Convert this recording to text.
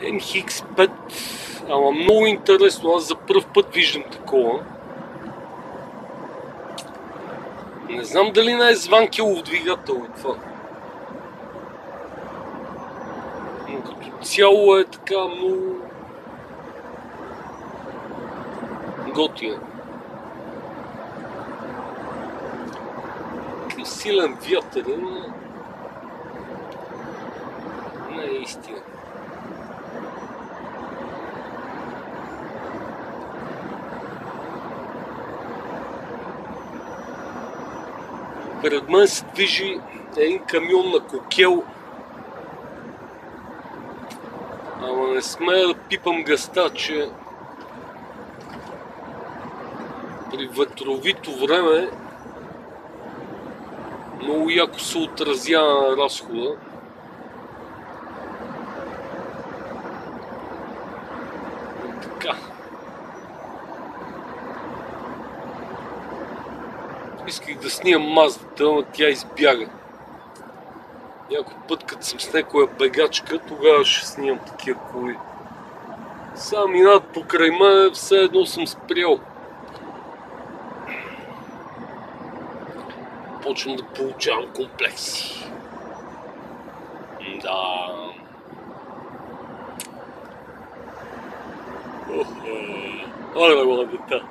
MX5, ама много интересно, аз за първ път виждам такова. Не знам дали не е званкелов двигател и това. Но като цяло е така много. Такъв силен вятър, но не е истина. Пред мен се движи един камион на кокел. Ама не смея да пипам гъста, че при ветровито време много яко се отразява на разхода. Така. Исках да снимам маздата, но тя избяга. Някой път, като съм с някоя бегачка, тогава ще снимам такива коли. Сега минат покрай мен, все едно съм спрял. Почвам да получавам комплекси. Да. Охо. Оле, младата.